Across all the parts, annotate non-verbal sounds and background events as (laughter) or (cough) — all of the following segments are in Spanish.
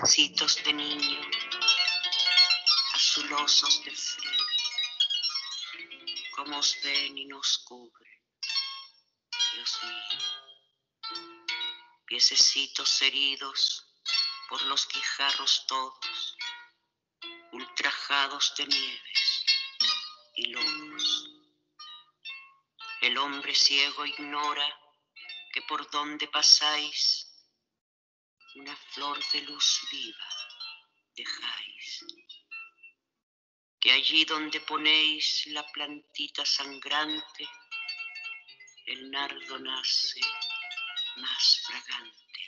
piececitos de niño, azulosos de frío, como os ven y nos cubren, Dios mío, piececitos heridos por los guijarros todos, ultrajados de nieves y lobos. El hombre ciego ignora que por donde pasáis una flor de luz viva dejáis. Que allí donde ponéis la plantita sangrante, el nardo nace más fragante.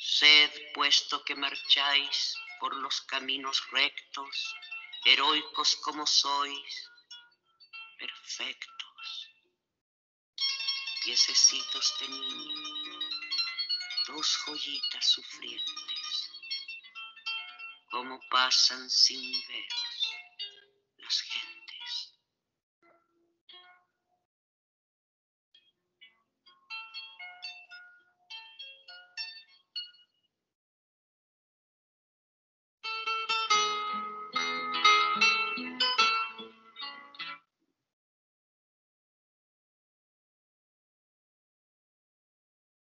Sed, puesto que marcháis por los caminos rectos, heroicos como sois, perfectos, piececitos de niño dos joyitas sufrientes, cómo pasan sin veros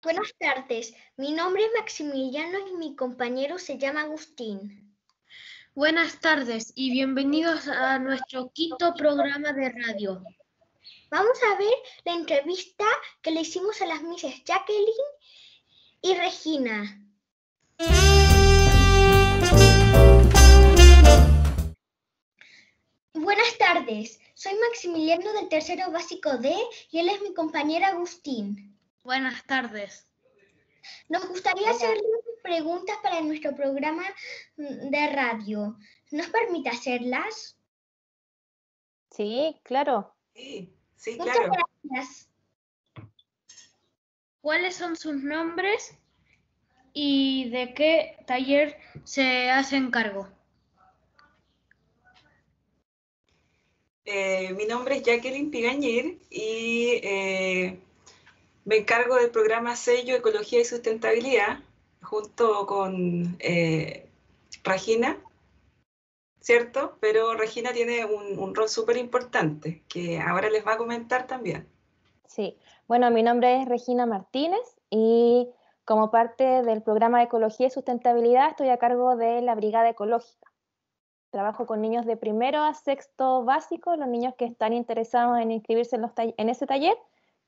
Buenas tardes, mi nombre es Maximiliano y mi compañero se llama Agustín. Buenas tardes y bienvenidos a nuestro quinto programa de radio. Vamos a ver la entrevista que le hicimos a las Misses Jacqueline y Regina. Buenas tardes, soy Maximiliano del tercero básico D y él es mi compañero Agustín. Buenas tardes. Nos gustaría hacerle preguntas para nuestro programa de radio. ¿Nos permite hacerlas? Sí, claro. Sí, sí, Muchas claro. gracias. ¿Cuáles son sus nombres y de qué taller se hacen cargo? Eh, mi nombre es Jacqueline Pigañir y eh, me encargo del programa Sello Ecología y Sustentabilidad junto con eh, Regina, ¿cierto? Pero Regina tiene un, un rol súper importante que ahora les va a comentar también. Sí. Bueno, mi nombre es Regina Martínez y como parte del programa de Ecología y Sustentabilidad estoy a cargo de la Brigada Ecológica. Trabajo con niños de primero a sexto básico, los niños que están interesados en inscribirse en, los en ese taller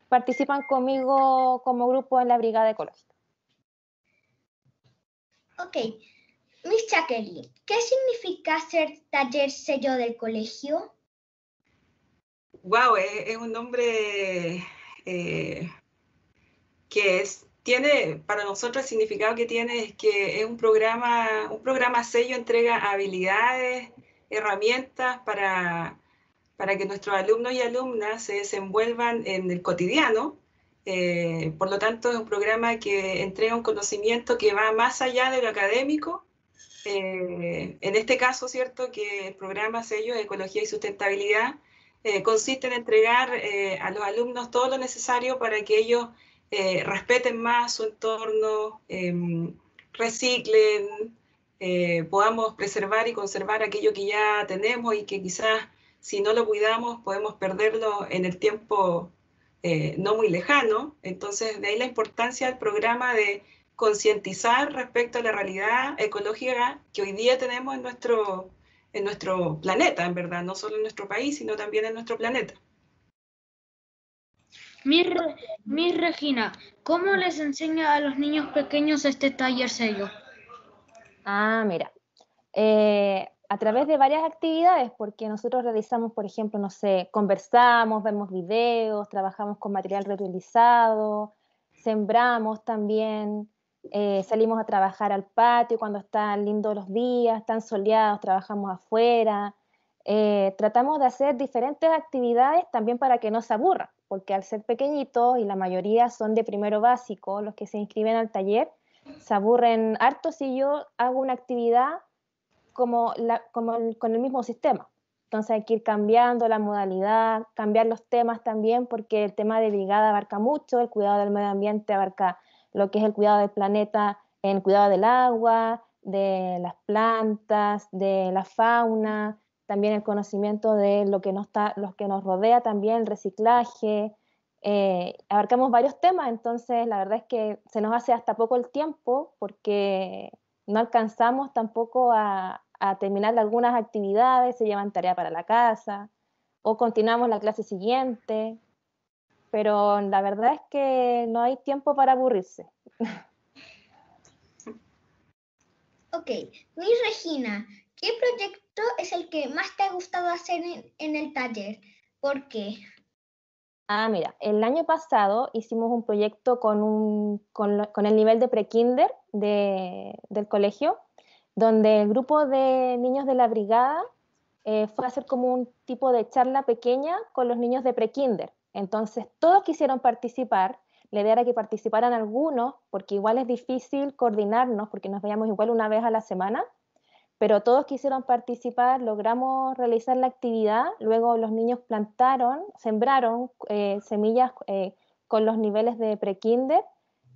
participan conmigo como grupo en la Brigada Ecológica. Ok. Miss Jacqueline, ¿qué significa ser taller sello del colegio? Wow, es, es un nombre eh, que es, tiene, para nosotros el significado que tiene es que es un programa, un programa sello entrega habilidades, herramientas para, para que nuestros alumnos y alumnas se desenvuelvan en el cotidiano. Eh, por lo tanto, es un programa que entrega un conocimiento que va más allá de lo académico. Eh, en este caso, ¿cierto? Que el programa sello de Ecología y Sustentabilidad eh, consiste en entregar eh, a los alumnos todo lo necesario para que ellos respeten más su entorno, em, reciclen, podamos preservar y conservar aquello que ya tenemos y que quizás si no lo cuidamos podemos perderlo en el tiempo eh, no muy lejano. Entonces, de ahí la importancia del programa de concientizar respecto a la realidad ecológica que hoy día tenemos en nuestro, en nuestro planeta, en verdad, no solo en nuestro país, sino también en nuestro planeta. Miss, Miss Regina, ¿cómo les enseña a los niños pequeños este taller sello? Ah, mira. Eh, a través de varias actividades, porque nosotros realizamos, por ejemplo, no sé, conversamos, vemos videos, trabajamos con material reutilizado, sembramos también, eh, salimos a trabajar al patio cuando están lindos los días, están soleados, trabajamos afuera. Eh, tratamos de hacer diferentes actividades también para que no se aburran, porque al ser pequeñitos y la mayoría son de primero básico, los que se inscriben al taller, se aburren harto si yo hago una actividad como, la, como el- con el mismo sistema. Entonces hay que ir cambiando la modalidad, cambiar los temas también, porque el tema de brigada abarca mucho, el cuidado del medio ambiente abarca lo que es el cuidado del planeta en cuidado del agua, de las plantas, de la fauna, también el conocimiento de lo que nos, está, lo que nos rodea, también el reciclaje. Eh, abarcamos varios temas, entonces la verdad es que se nos hace hasta poco el tiempo porque no alcanzamos tampoco a, a terminar algunas actividades, se llevan tarea para la casa o continuamos la clase siguiente, pero la verdad es que no hay tiempo para aburrirse. Ok, mi Regina, ¿qué proyecto es el que más te ha gustado hacer en, el taller? ¿Por qué? Ah, mira, el año pasado hicimos un proyecto con, un, con, el nivel de pre-kinder de, del colegio, donde el grupo de niños de la brigada eh, fue a hacer como un tipo de charla pequeña con los niños de pre-kinder. Entonces, todos quisieron participar la idea era que participaran algunos, porque igual es difícil coordinarnos, porque nos veíamos igual una vez a la semana, pero todos quisieron participar, logramos realizar la actividad, luego los niños plantaron, sembraron eh, semillas eh, con los niveles de pre-kinder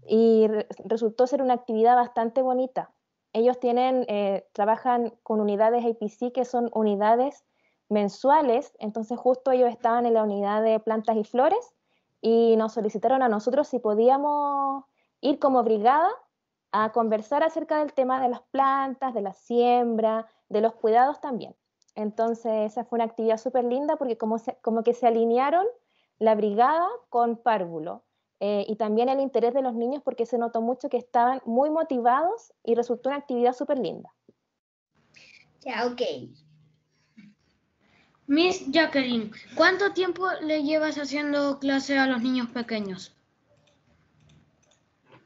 y resultó ser una actividad bastante bonita. Ellos tienen, eh, trabajan con unidades APC que son unidades mensuales, entonces justo ellos estaban en la unidad de plantas y flores y nos solicitaron a nosotros si podíamos ir como brigada a conversar acerca del tema de las plantas, de la siembra, de los cuidados también. Entonces esa fue una actividad súper linda porque como, como que se alinearon la brigada con párvulo eh, y también el interés de los niños porque se notó mucho que estaban muy motivados y resultó una actividad súper linda. Ya, ok. Miss Jacqueline, ¿cuánto tiempo le llevas haciendo clase a los niños pequeños?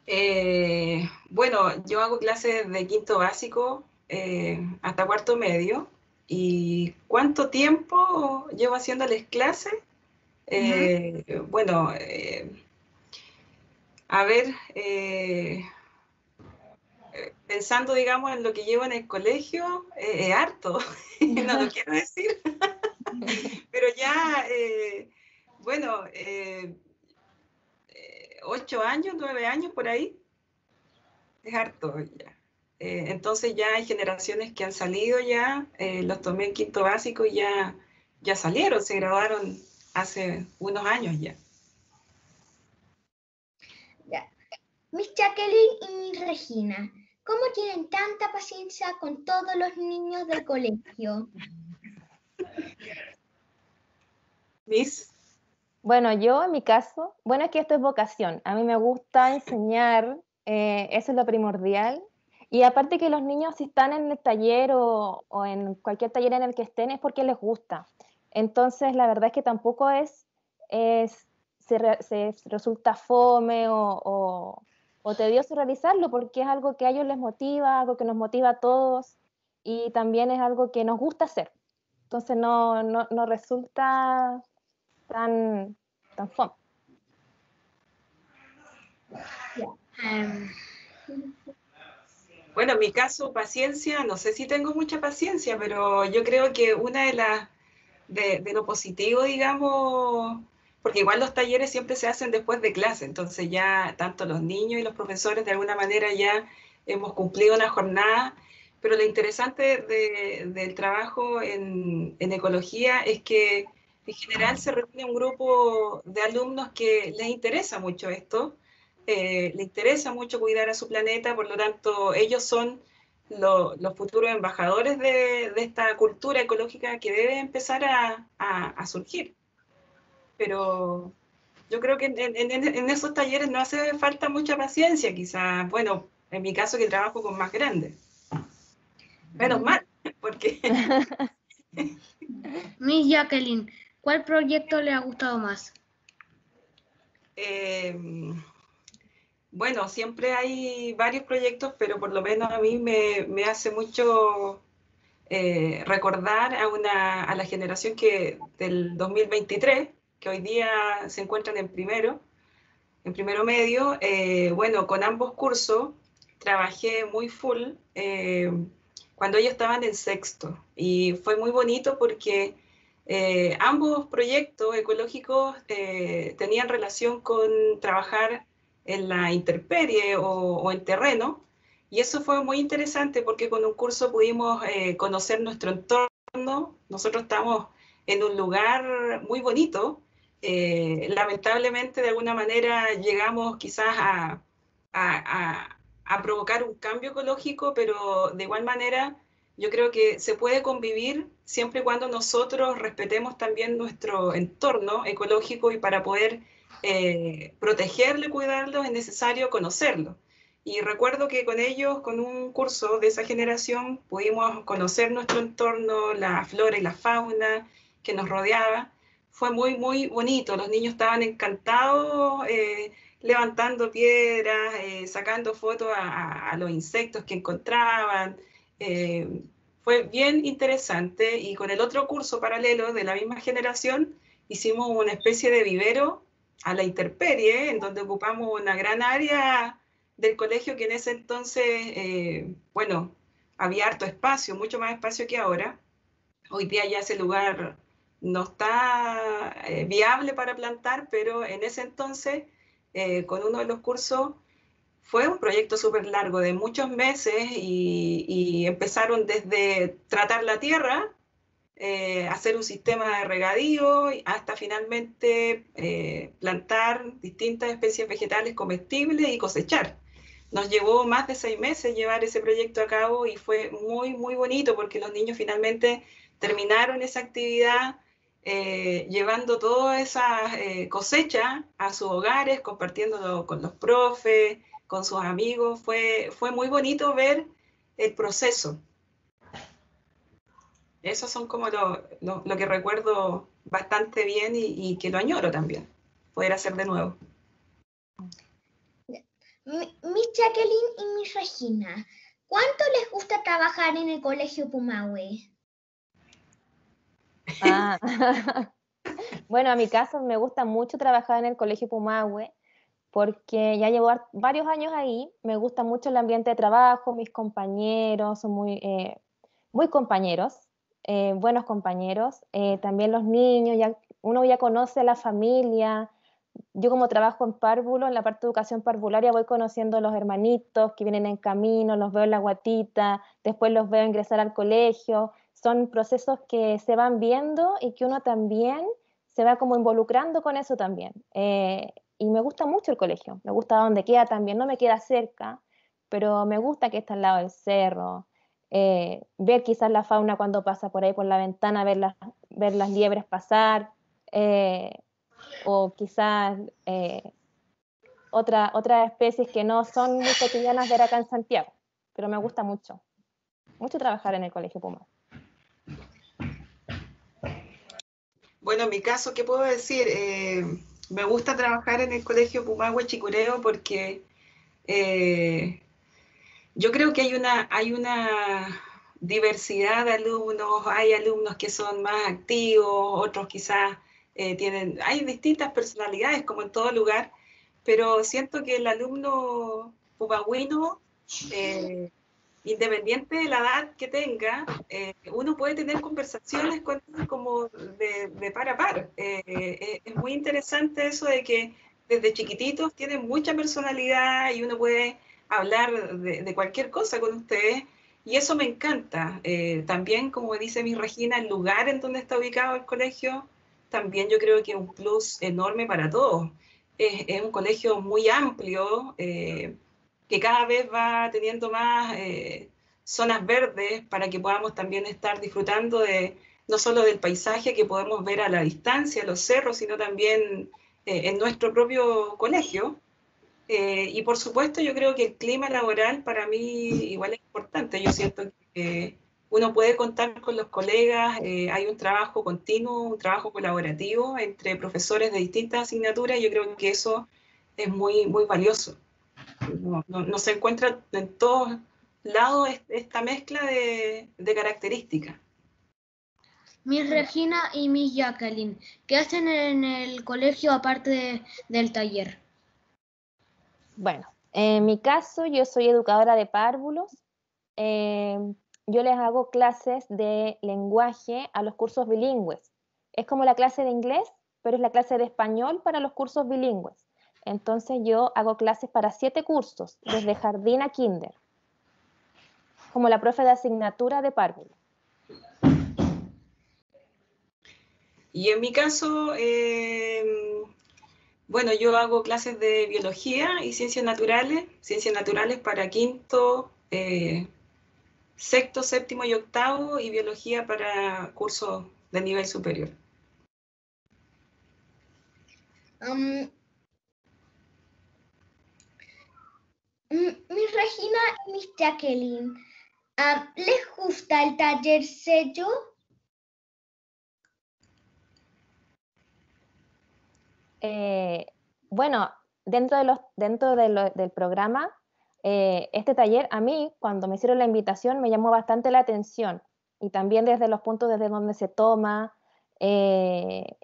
Eh, bueno, yo hago clases de quinto básico eh, hasta cuarto medio. ¿Y cuánto tiempo llevo haciéndoles clases? Eh, bueno, a ver, pensando, digamos, en lo que llevo en el colegio, es harto, (laughs) no lo quiero decir. (laughs) Pero ya, eh, bueno, eh, eh, ocho años, nueve años por ahí, es harto ya. entonces ya hay generaciones que han salido ya, los tomé en quinto básico y ya, ya salieron, se graduaron hace unos años ya. Miss Jacqueline y Miss Regina, ¿cómo tienen tanta paciencia con todos los niños del colegio? Miss. Bueno, yo en mi caso, bueno, es que esto es vocación. A mí me gusta enseñar, eh, eso es lo primordial. Y aparte que los niños si están en el taller o, en cualquier taller en el que estén es porque les gusta. Entonces, la verdad es que tampoco es, es se, resulta fome o, o, tedioso realizarlo porque es algo que a ellos les motiva, algo que nos motiva a todos y también es algo que nos gusta hacer. Entonces no, no, no resulta tan, tan. Em, bueno, en mi caso, paciencia, no sé si tengo mucha paciencia, pero yo creo que una de las, de, de, lo positivo, digamos, porque igual los talleres siempre se hacen después de clase, entonces ya tanto los niños y los profesores de alguna manera ya hemos cumplido una jornada pero lo interesante del trabajo en, ecología es que en general se reúne un grupo de alumnos que les interesa mucho esto, eh, les interesa mucho cuidar a su planeta, por lo tanto ellos son los futuros embajadores de, esta cultura ecológica que debe empezar a, surgir. Pero yo creo que en, en, esos talleres no hace falta mucha paciencia, quizás, bueno, en mi caso que trabajo con más grandes. Menos mal, porque... (laughs) Miss Jacqueline, ¿cuál proyecto le ha gustado más? Em, bueno, siempre hay varios proyectos, pero por lo menos a mí me, hace mucho eh, recordar a, una, a la generación que del 2023, que hoy día se encuentran en primero, en primero medio. Eh, bueno, con ambos cursos trabajé muy full. Eh, cuando ellos estaban en sexto. Y fue muy bonito porque eh, ambos proyectos ecológicos eh, tenían relación con trabajar en la intemperie o, en terreno. Y eso fue muy interesante porque con un curso pudimos eh, conocer nuestro entorno. Nosotros estamos en un lugar muy bonito. Eh, lamentablemente, de alguna manera, llegamos quizás a, provocar un cambio ecológico, pero de igual manera yo creo que se puede convivir siempre y cuando nosotros respetemos también nuestro entorno ecológico y para poder eh, protegerlo y cuidarlo es necesario conocerlo. Y recuerdo que con ellos, con un curso de esa generación, pudimos conocer nuestro entorno, la flora y la fauna que nos rodeaba. Fue muy, muy bonito. Los niños estaban encantados eh, levantando piedras, eh, sacando fotos a, los insectos que encontraban. Eh, fue bien interesante y con el otro curso paralelo de la misma generación hicimos una especie de vivero a la intemperie, en donde ocupamos una gran área del colegio que en ese entonces, eh, bueno, había harto espacio, mucho más espacio que ahora. Hoy día ya ese lugar no está eh, viable para plantar, pero en ese entonces, eh, con uno de los cursos, fue un proyecto súper largo de muchos meses y, empezaron desde tratar la tierra, hacer un sistema de regadío, hasta finalmente plantar distintas especies vegetales comestibles y cosechar. Nos llevó más de seis meses llevar ese proyecto a cabo y fue muy, muy bonito porque los niños finalmente terminaron esa actividad eh, llevando toda esa eh, cosecha a sus hogares, compartiéndolo con los profes, con sus amigos. Fue, fue muy bonito ver el proceso. Esos son como lo, lo, que recuerdo bastante bien y, que lo añoro también, poder hacer de nuevo. Miss Jacqueline y Miss Regina, ¿cuánto les gusta trabajar en el Colegio Pumahue? Ah, (laughs) bueno, a mi caso me gusta mucho trabajar en el Colegio Pumahue porque ya llevo varios años ahí, me gusta mucho el ambiente de trabajo, mis compañeros son muy, eh, muy compañeros, eh, buenos compañeros, eh, también los niños, uno ya conoce a la familia, yo como trabajo en párvulo, en la parte de educación parvularia, voy conociendo a los hermanitos que vienen en camino, los veo en la guatita, después los veo ingresar al colegio. Son procesos que se van viendo y que uno también se va como involucrando con eso también. Eh, y me gusta mucho el colegio, me gusta donde queda también, no me queda cerca, pero me gusta que está al lado del cerro, eh, ver quizás la fauna cuando pasa por ahí por la ventana, ver las, ver las liebres pasar. Eh, o quizás eh, otra, otras especies que no son muy cotidianas ver acá en Santiago, pero me gusta mucho, mucho trabajar en el Colegio Puma. Bueno, en mi caso, ¿qué puedo decir? Eh, me gusta trabajar en el Colegio Pumagüe Chicureo porque eh, yo creo que hay una, hay una diversidad de alumnos, hay alumnos que son más activos, otros quizás eh, tienen, hay distintas personalidades como en todo lugar, pero siento que el alumno pupagüino, eh, independiente de la edad que tenga, eh, uno puede tener conversaciones con como de, par a par. es muy interesante eso de que desde chiquititos tienen mucha personalidad y uno puede hablar de, de cualquier cosa con ustedes. Y eso me encanta. también, como dice mi Regina, el lugar en donde está ubicado el colegio también yo creo que es un plus enorme para todos. Es, un colegio muy amplio, eh, que cada vez va teniendo más eh, zonas verdes para que podamos también estar disfrutando de no solo del paisaje que podemos ver a la distancia, los cerros, sino también eh, en nuestro propio colegio. y por supuesto yo creo que el clima laboral para mí igual es importante. Yo siento que uno puede contar con los colegas, eh, hay un trabajo continuo, un trabajo colaborativo entre profesores de distintas asignaturas y yo creo que eso es muy, muy valioso. No, se encuentra en todos lados esta mezcla de, características. Miss Regina y Miss Jacqueline, ¿qué hacen en el colegio aparte del taller? Bueno, en mi caso yo soy educadora de párvulos. Eh, yo les hago clases de lenguaje a los cursos bilingües. Es como la clase de inglés, pero es la clase de español para los cursos bilingües. Entonces yo hago clases para siete cursos, desde jardín a kinder. como la profe de asignatura de párvulo. Y en mi caso, em, bueno, yo hago clases de biología y ciencias naturales, ciencias naturales para quinto, eh, sexto, séptimo y octavo, y biología para cursos de nivel superior. Um, Miss Regina y Miss Jacqueline, ¿les gusta el taller sello? Eh, bueno, dentro, de los, dentro del programa, eh, este taller a mí, cuando me hicieron la invitación, me llamó bastante la atención y también desde los puntos desde donde se toma. Eh,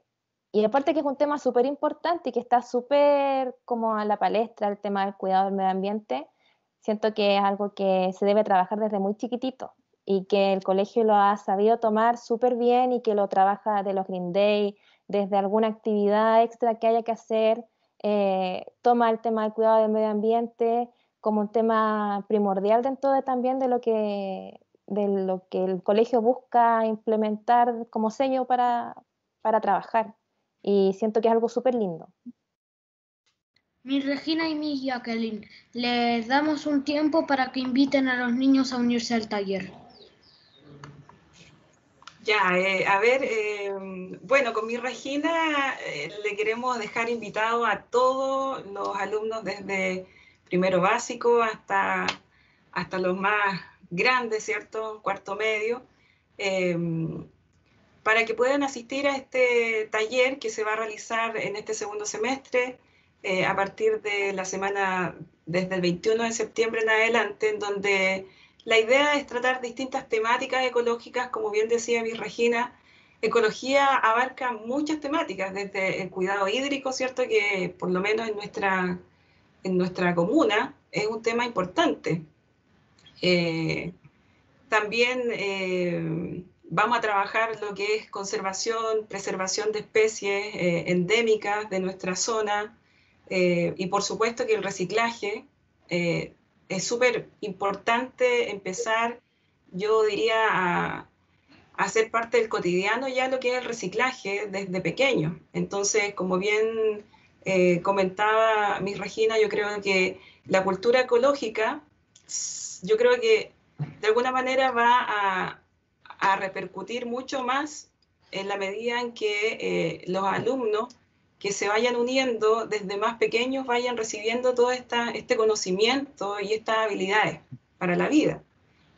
y aparte que es un tema súper importante y que está súper como a la palestra, el tema del cuidado del medio ambiente, siento que es algo que se debe trabajar desde muy chiquitito y que el colegio lo ha sabido tomar súper bien y que lo trabaja de los Green Day, desde alguna actividad extra que haya que hacer, eh, toma el tema del cuidado del medio ambiente como un tema primordial dentro de, también de lo que de lo que el colegio busca implementar como sello para, para trabajar. Y siento que es algo súper lindo. Mi Regina y mi Jacqueline, les damos un tiempo para que inviten a los niños a unirse al taller. Ya, eh, a ver, eh, bueno, con mi Regina eh, le queremos dejar invitado a todos los alumnos desde primero básico hasta, hasta los más grandes, ¿cierto? Cuarto medio, para que puedan asistir a este taller que se va a realizar en este segundo semestre a partir de la semana, desde el 21 de septiembre en adelante, en donde la idea es tratar distintas temáticas ecológicas, como bien decía mi Regina, ecología abarca muchas temáticas, desde el cuidado hídrico, ¿cierto? Que por lo menos en nuestra, en nuestra comuna es un tema importante. Eh, también eh, vamos a trabajar lo que es conservación, preservación de especies eh, endémicas de nuestra zona y por supuesto que el reciclaje es súper importante empezar, yo diría, a, hacer parte del cotidiano ya lo que es el reciclaje desde pequeño. Entonces, como bien eh, comentaba mi Regina, yo creo que la cultura ecológica, yo creo que de alguna manera va a, repercutir mucho más en la medida en que eh, los alumnos que se vayan uniendo desde más pequeños, vayan recibiendo todo esta, este conocimiento y estas habilidades para la vida,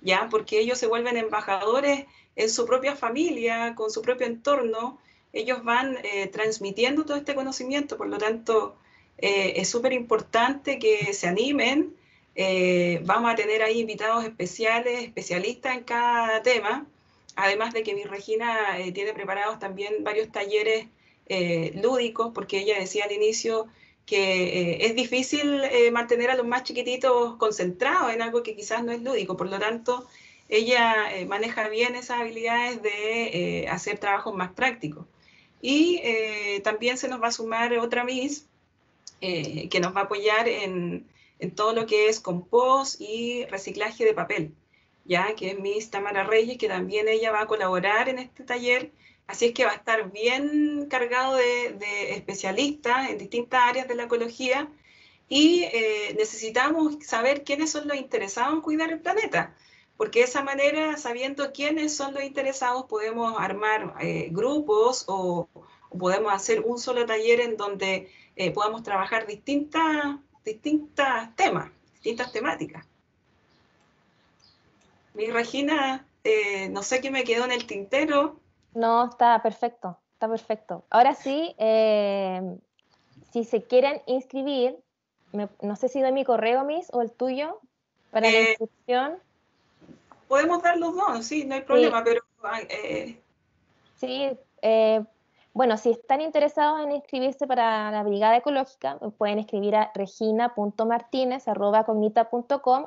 ¿ya? Porque ellos se vuelven embajadores en su propia familia, con su propio entorno, ellos van eh, transmitiendo todo este conocimiento, por lo tanto, eh, es súper importante que se animen. Eh, vamos a tener ahí invitados especiales, especialistas en cada tema, además de que mi Regina tiene preparados también varios talleres eh, lúdicos, porque ella decía al inicio que eh, es difícil eh, mantener a los más chiquititos concentrados en algo que quizás no es lúdico, por lo tanto, ella maneja bien esas habilidades de hacer trabajos más prácticos. Y también se nos va a sumar otra Miss que nos va a apoyar en, en, todo lo que es compost y reciclaje de papel, ya que es Miss Tamara Reyes, que también ella va a colaborar en este taller. Así es que va a estar bien cargado de, especialistas en distintas áreas de la ecología y eh, necesitamos saber quiénes son los interesados en cuidar el planeta, porque de esa manera, sabiendo quiénes son los interesados, podemos armar eh, grupos o, podemos hacer un solo taller en donde eh, podamos trabajar distintas, distintas temas, distintas temáticas. Mi Regina, no sé qué me quedó en el tintero. No, está perfecto, está perfecto. Ahora sí, eh, si se quieren inscribir, no sé si doy mi correo, Miss, o el tuyo, para la eh, inscripción. Podemos dar los dos, sí, no hay problema, pero... Eh, sí, bueno, si están interesados en inscribirse para la Brigada Ecológica, pueden escribir a regina.martinez.cognita.com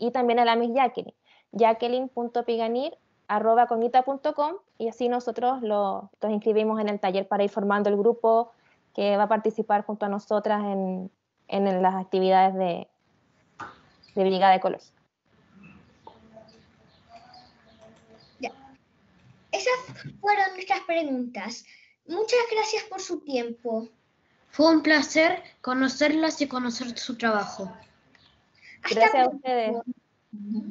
y también a la Miss Jacqueline, jacqueline.piganir arroba conita.com y así nosotros lo, los inscribimos en el taller para ir formando el grupo que va a participar junto a nosotras en, en las actividades de, de Brigada Ecológica. Esas fueron nuestras preguntas. Muchas gracias por su tiempo. Fue un placer conocerlas y conocer su trabajo. Hasta Gracias a ustedes.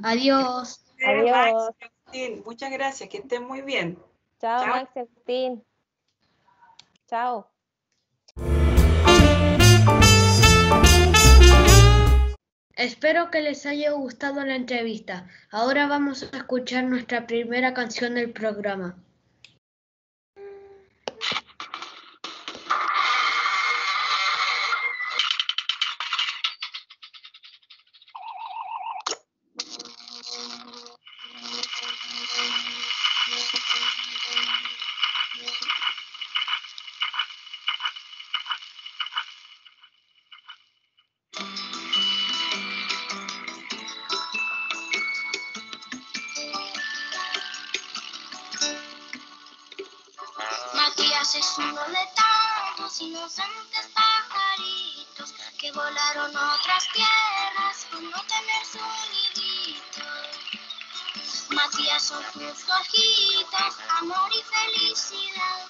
Adiós. Adiós. Max y Agustín, muchas gracias, que estén muy bien. Chao, Chao. Max y Agustín. Chao. Espero que les haya gustado la entrevista. Ahora vamos a escuchar nuestra primera canción del programa. Tantos inocentes pajaritos que volaron a otras tierras por no tener su nidito. Matías son tus ojitos, amor y felicidad.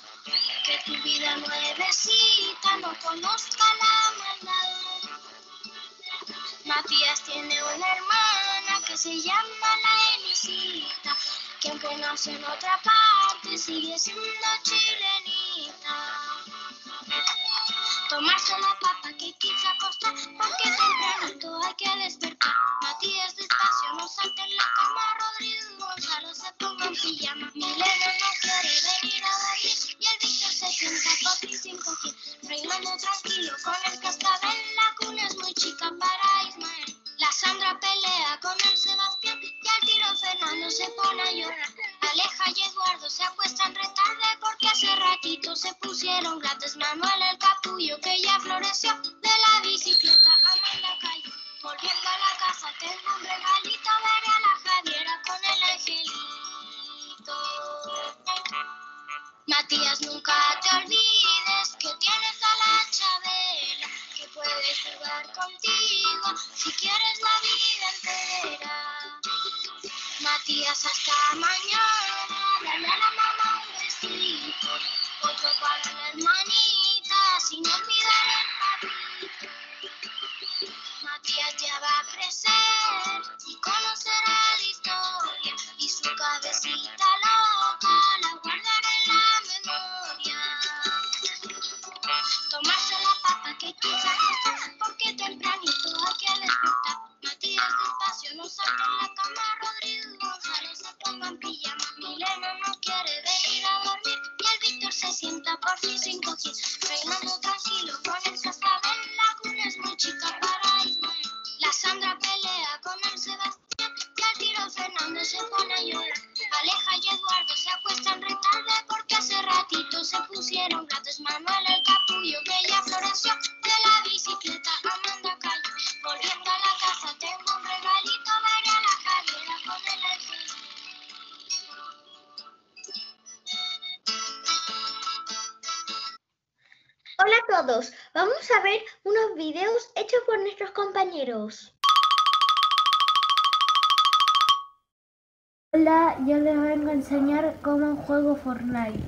Que tu vida nuevecita no conozca la maldad. Matías tiene una hermana que se llama la Elisita, que aunque nació en otra parte sigue siendo chilenita. Tomarse la papa que quise acostar, porque tempranito hay que despertar. Matías despacio, no salte en la cama, Rodrigo y Gonzalo se pongan pijama. Milena no quiere venir a dormir, y el Víctor se sienta fin sin cojín. Reinando tranquilo con el cascabel, la cuna es muy chica para Ismael. La Sandra pelea con el Sebastián y al tiro Fernando se pone a llorar. Aleja y Eduardo se acuestan retarde porque hace ratito se pusieron gratis. Manuel capullo que ya floreció de la bicicleta Amanda cayó. Volviendo a la casa tengo un Thank you. Hola, yo les vengo a enseñar cómo juego Fortnite.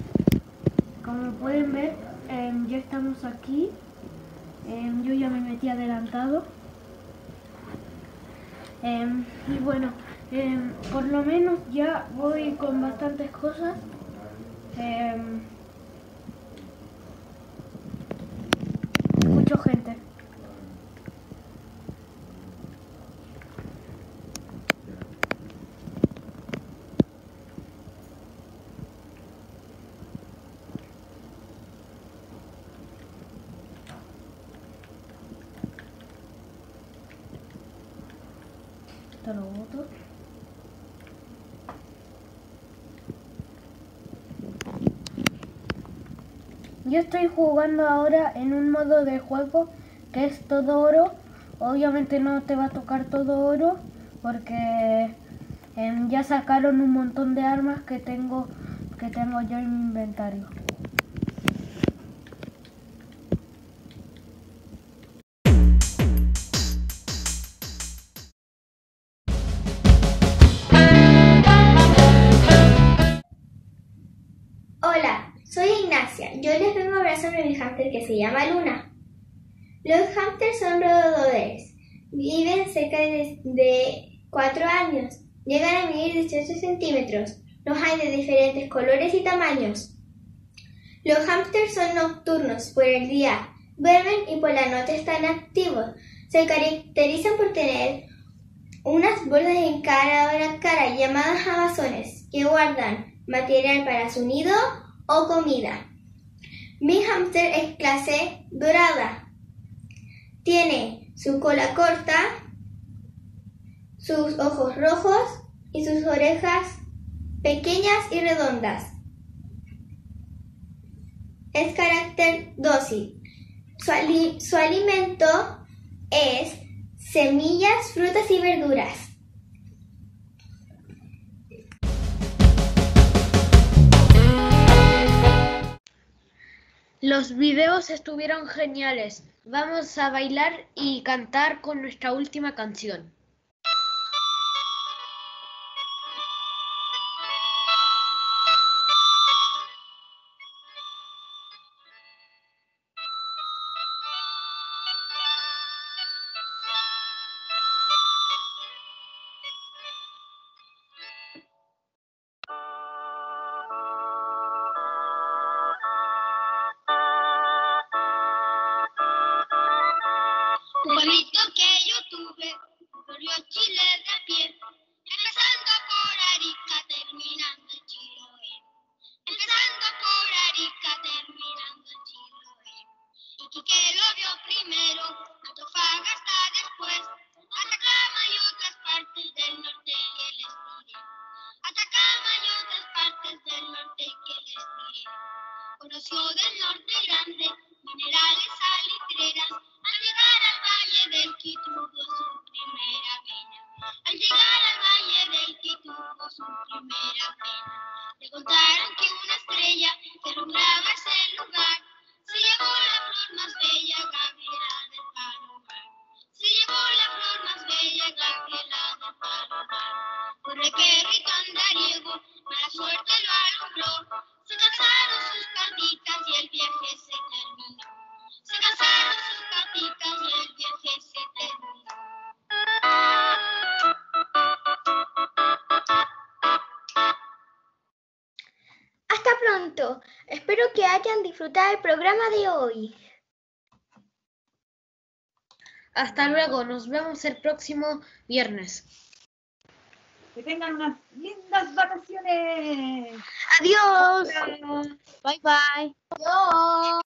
Como pueden ver, em, ya estamos aquí. Em, yo ya me metí adelantado. Em, y bueno, por lo menos ya voy con bastantes cosas. Yo estoy jugando ahora en un modo de juego que es todo oro. Obviamente no te va a tocar todo oro porque em, ya sacaron un montón de armas que tengo que tengo yo en mi inventario. Sobre mi hámster que se llama Luna. Los hámsters son roedores. Viven cerca de, de 4 años. Llegan a medir 18 centímetros. Los hay de diferentes colores y tamaños. Los hámsters son nocturnos por el día, duermen y por la noche están activos. Se caracterizan por tener unas bolsas en cada la cara llamadas amazones que guardan material para su nido o comida. Mi hámster es clase dorada. Tiene su cola corta, sus ojos rojos y sus orejas pequeñas y redondas. Es carácter dócil. Su, ali- su alimento es semillas, frutas y verduras. Los videos estuvieron geniales. Vamos a bailar y cantar con nuestra última canción. Contaron que una estrella que alumbraba ese lugar hayan disfrutado el programa de hoy. Hasta luego, nos vemos el próximo viernes. Que tengan unas lindas vacaciones. Adiós. Bye bye. Adiós.